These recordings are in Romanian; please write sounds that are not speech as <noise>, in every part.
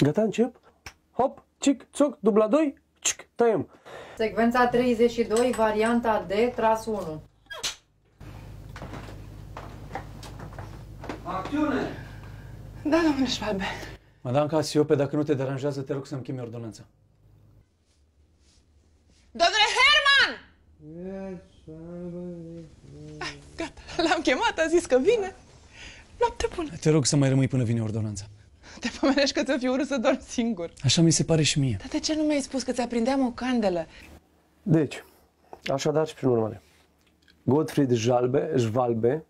Gata, încep? Hop, cic, țuc, dubla 2, cic, tăiem. Secvența 32, varianta D, tras 1. Acțiune! Da, domnule Șvalbe. Madame Casiope, dacă nu te deranjează, te rog să-mi chemi ordonanța. Domnule Herman! Gata, l-am chemat, a zis că vine. Noapte bună. Te rog să mai rămâi până vine ordonanța. <laughs> Te pomenești că ți-o fi urât să dormi singur. Așa mi se pare și mie. Dar de ce nu mi-ai spus că ți-aprindeam o candelă? Deci, așadar și prin urmare. Gottfried Jalbe, Jvalbe,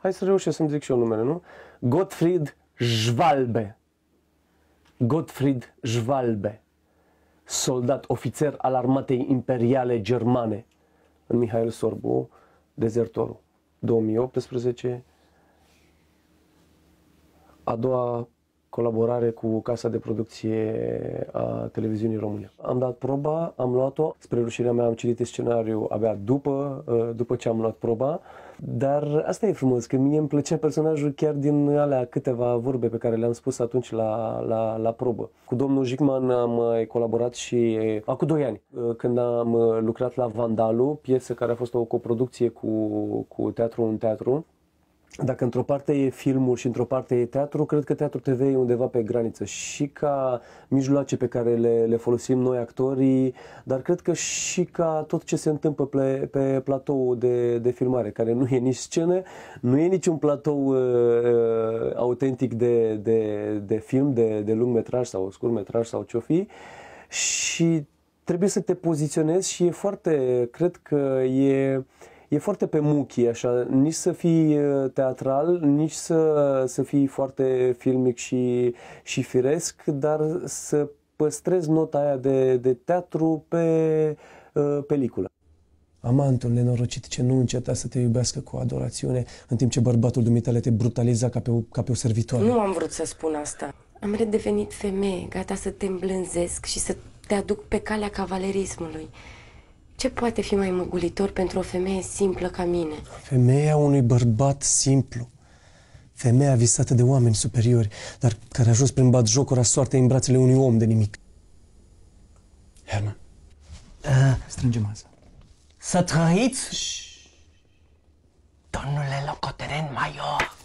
hai să reușesc să-mi zic și eu numele, nu? Gottfried Jvalbe. Gottfried Jvalbe, soldat ofițer al armatei imperiale germane în Mihail Sorbu, dezertorul. 2018, a doua colaborare cu casa de producție a televiziunii române. Am dat proba, am luat-o, spre rușirea mea am citit scenariul abia după, uh, după ce am luat proba, dar asta e frumos, că mie îmi plăcea personajul chiar din alea câteva vorbe pe care le-am spus atunci la, la, la probă. Cu domnul Jicman am mai colaborat și acum 2 ani, uh, când am uh, lucrat la Vandalu, piesă care a fost o coproducție cu, cu Teatru în Teatru, dacă într-o parte e filmul și într-o parte e teatru, cred că teatru TV e undeva pe graniță și ca mijloace pe care le, le folosim noi actorii, dar cred că și ca tot ce se întâmplă pe, pe platou de, de filmare, care nu e nici scenă, nu e niciun platou uh, uh, autentic de, de, de film, de, de lung metraj sau scurt metraj sau ce-o fi. Și trebuie să te poziționezi și e foarte, cred că e e foarte pe muchie, așa, nici să fii uh, teatral, nici să, să fii foarte filmic și, și firesc, dar să păstrezi nota aia de, de teatru pe uh, peliculă. Amantul nenorocit ce nu înceta să te iubească cu adorațiune, în timp ce bărbatul dumitale te brutaliza ca pe o, ca pe o servitoare. Nu am vrut să spun asta. Am redevenit femeie, gata să te îmblânzesc și să te aduc pe calea cavalerismului. Ce poate fi mai măgulitor pentru o femeie simplă ca mine? Femeia unui bărbat simplu. Femeia visată de oameni superiori, dar care a ajuns prin bat jocura soartei în brațele unui om de nimic. Herman, Uh, strânge masa. să trăiți, domnule locotenent major.